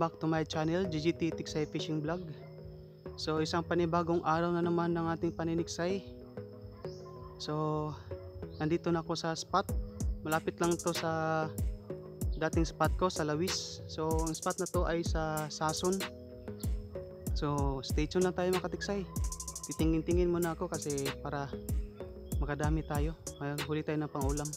back to my channel, GGT Tiksay Fishing Vlog. So, isang panibagong araw na naman ng ating paniniksay. So, nandito na ako sa spot. Malapit lang to sa dating spot ko sa Lawis. So, ang spot na to ay sa Sason. So, stay tuned lang tayo mga katiksay. Titingin-tingin muna ako kasi para makadami tayo. Huli tayo ng pangulam.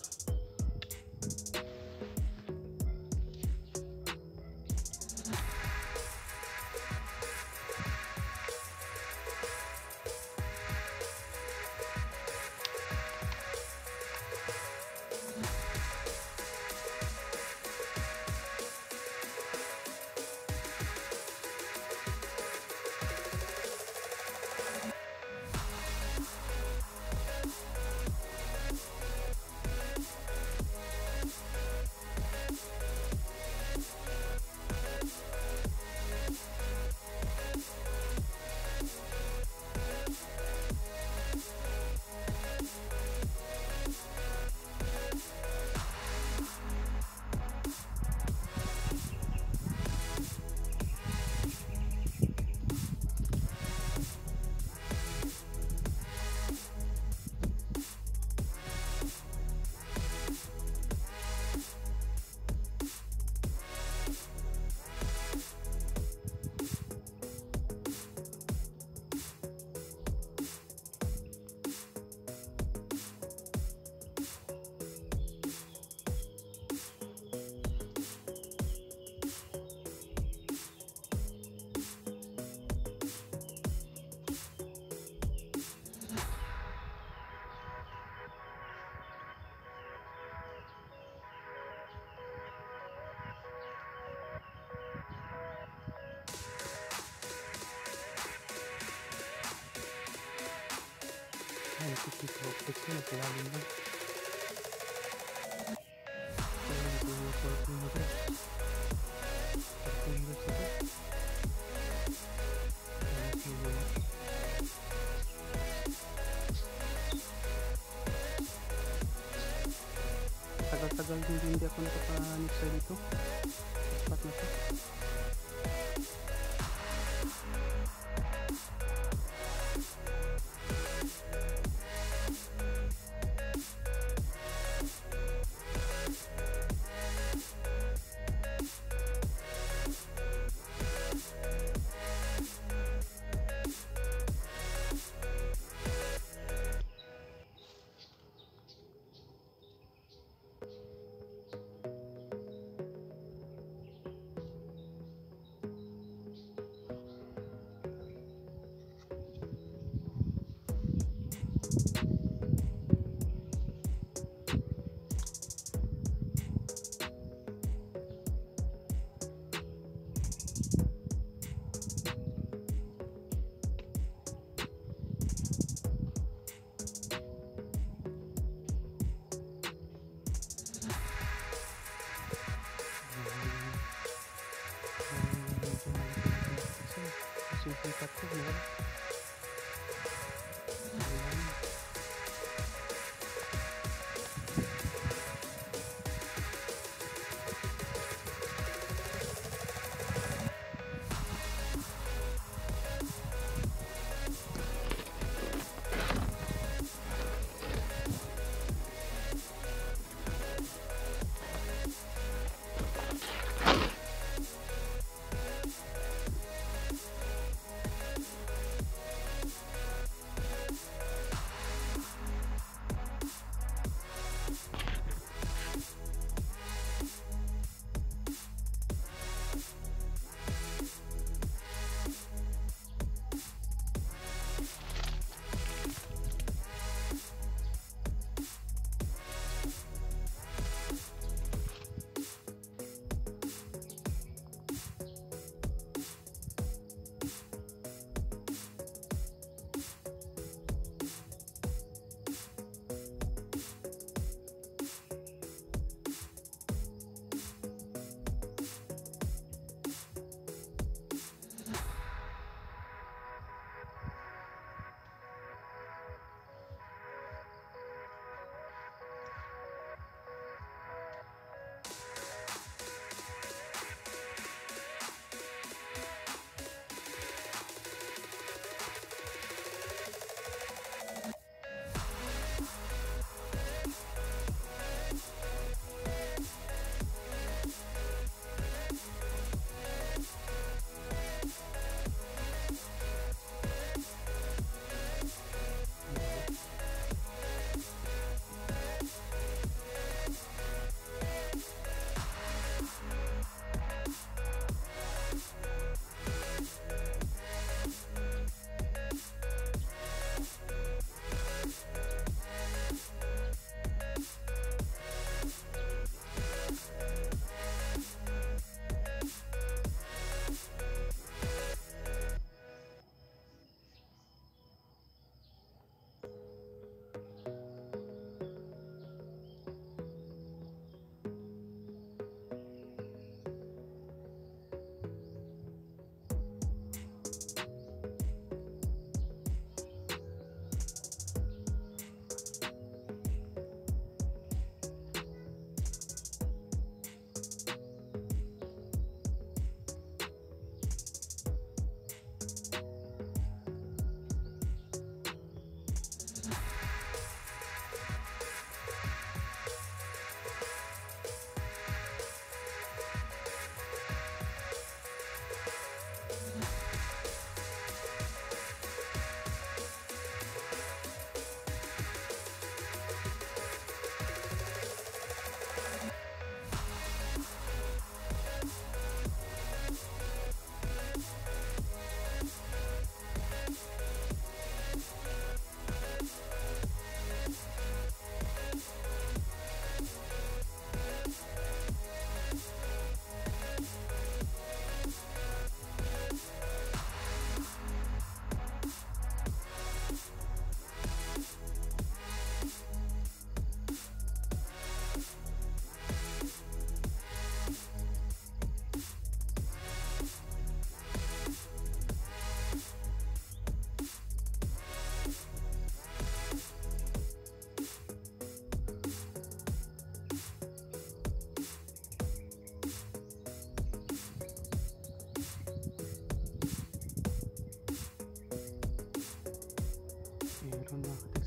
Ay, tikitropix na, naglalim na.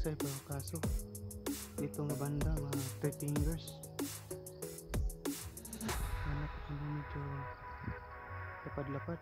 Tiksay pero kaso. Dito nga banda mga 3 fingers hanap medyo lapad-lapad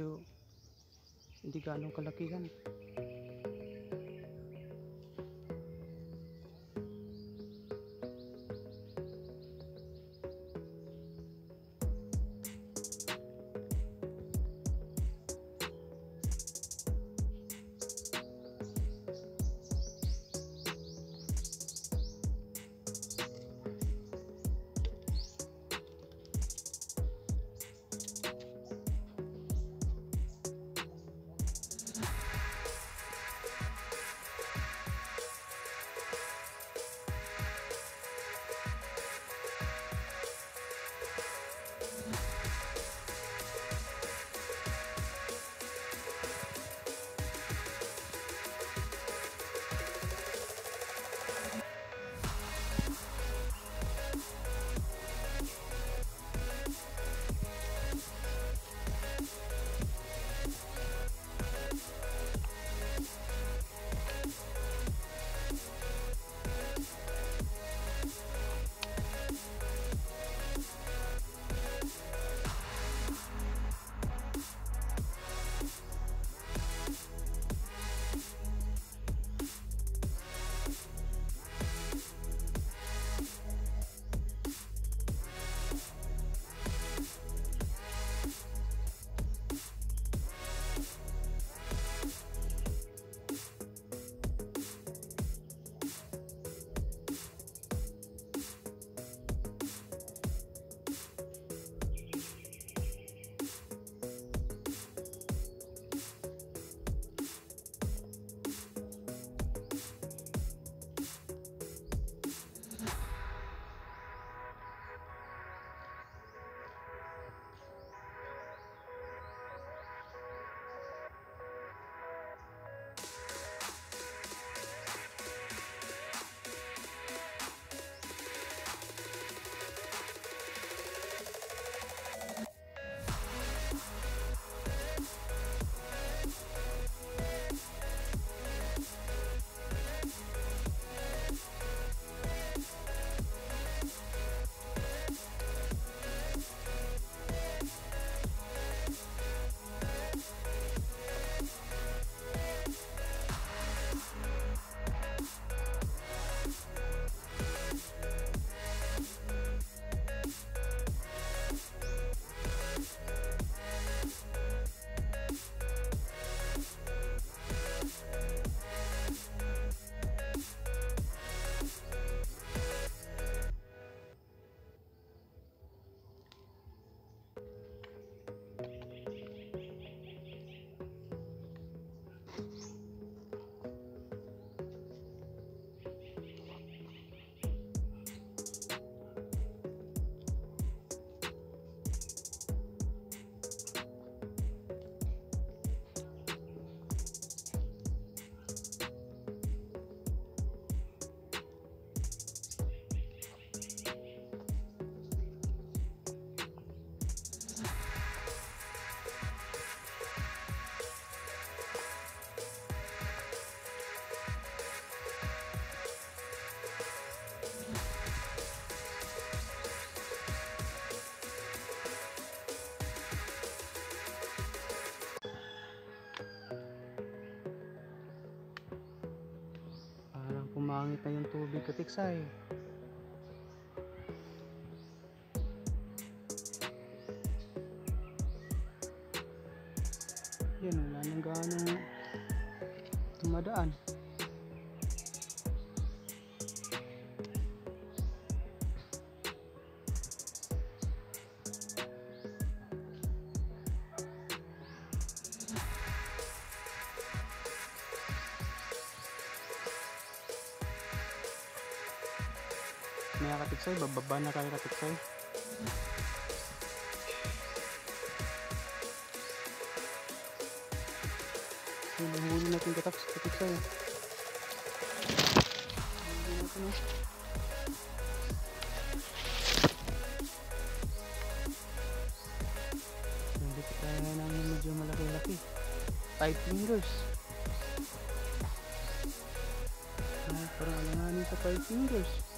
Medyo hindi ganong kalakihan. Umangit na yung tubig katiksay. Hindi kaya ng medyo malaki-laki. Five fingers. Ay, parang alanganin sa five fingers.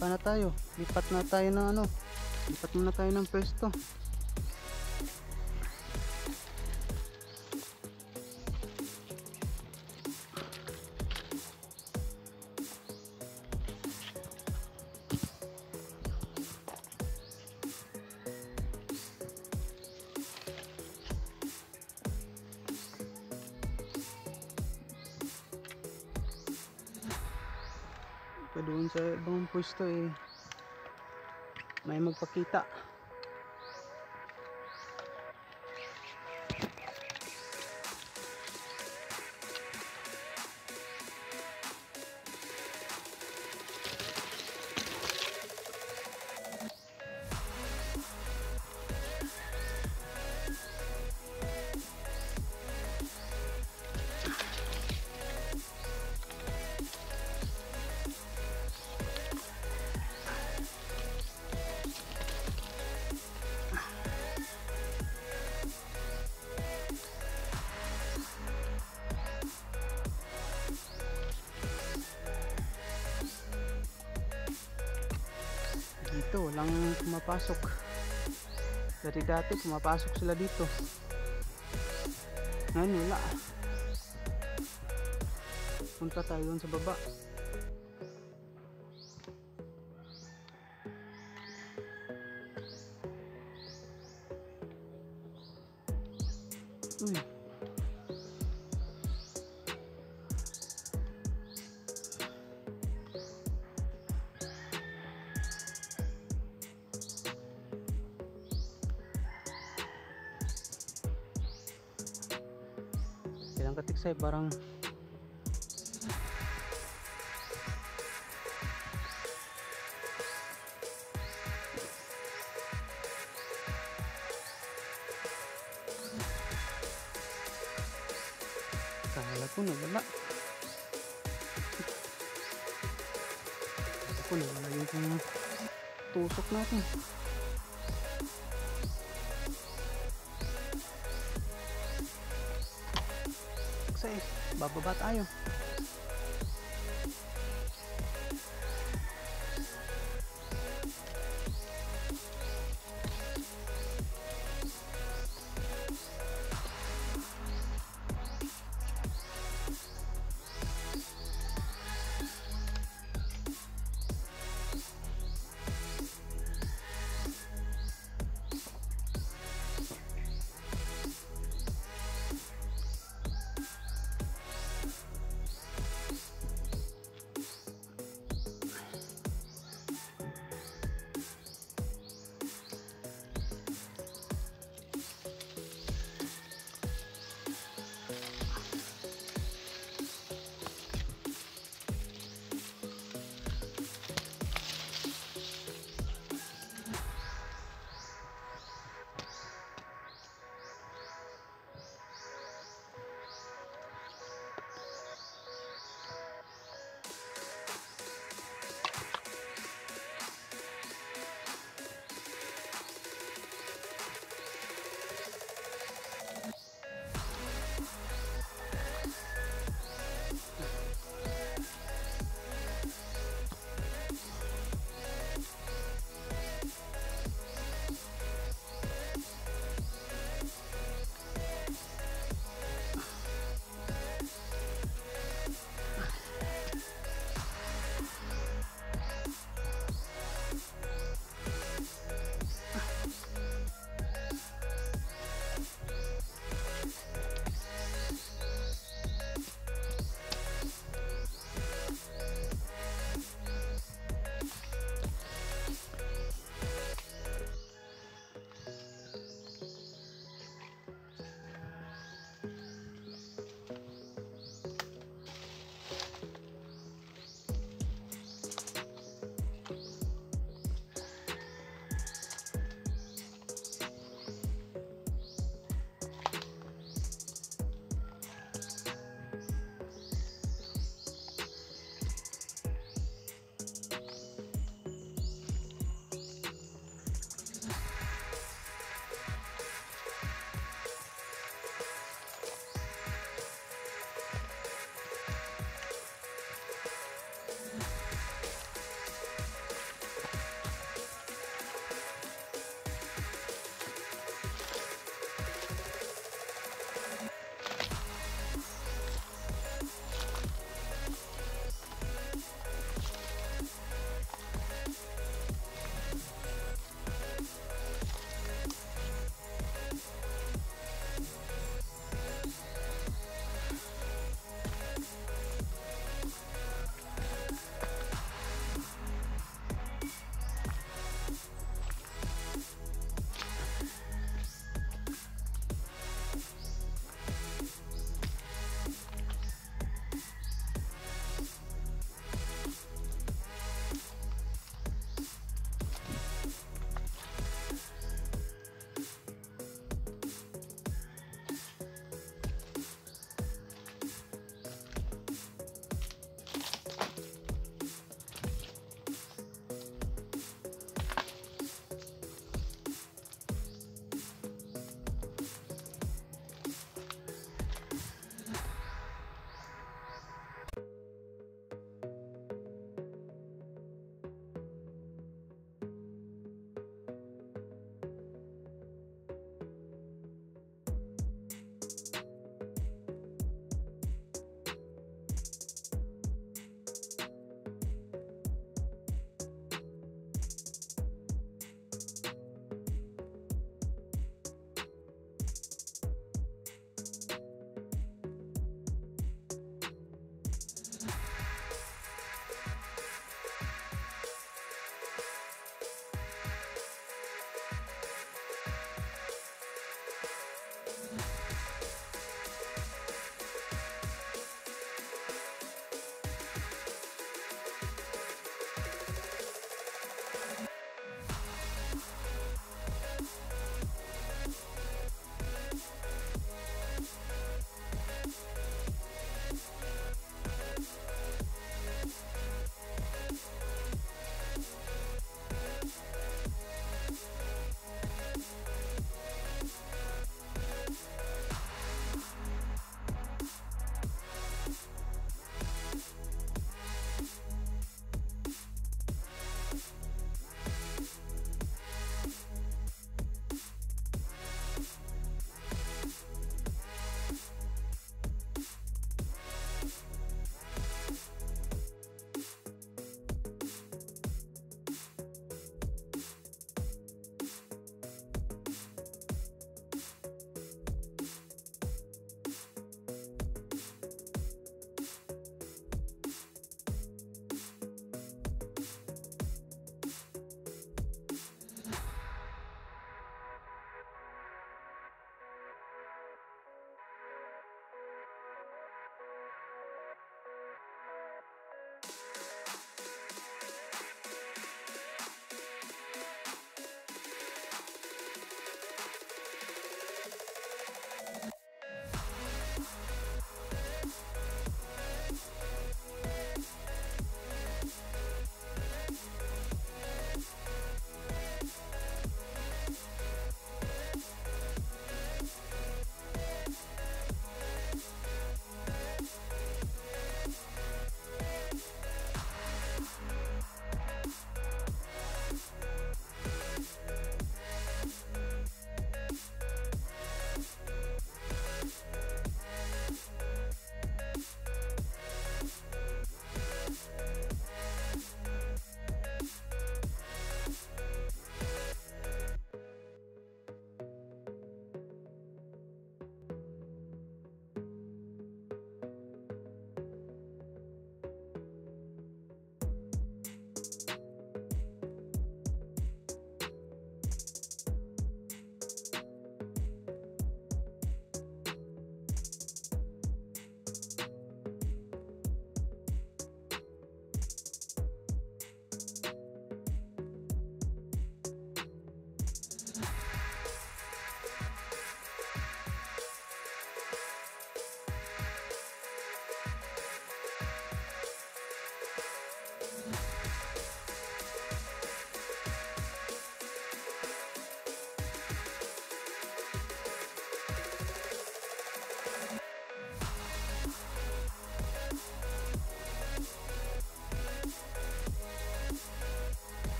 Bababa na tayo. Lipat na tayo ng ano. Lipat muna tayo ng pwesto. Pa doon sa ibang pwesto eh. May magpakita. Dari dati, pumapasok sila dito. Ngayon, wala. Punta tayo doon sa baba. Uy. Kailang katiksay parang Kala ko nawala. Kala ko nawala yung pang tusok natin. Bababa tayo.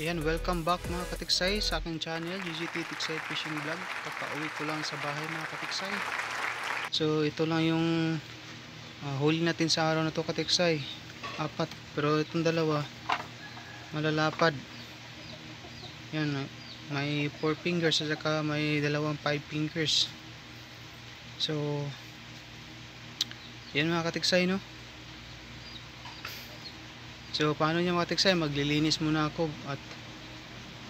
Ayan, welcome back mga katiksay sa aking channel, GGT Tiksay Fishing Vlog. Kakauwi ko lang sa bahay mga katiksay. So, ito lang yung ah, huli natin sa araw na to katiksay. Apat, pero itong dalawa, malalapad. Yan, ah, may 4 fingers at saka may dalawang 5 fingers. So, yan mga katiksay no. So, paano niya mga katiksay? Maglilinis muna ako at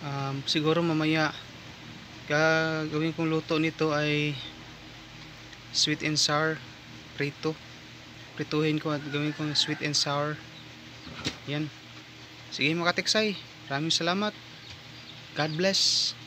um, siguro mamaya gagawin kong luto nito ay sweet and sour prito. Prituhin ko at gawin kong sweet and sour. Yan. Sige mga katiksay. Maraming salamat. God bless.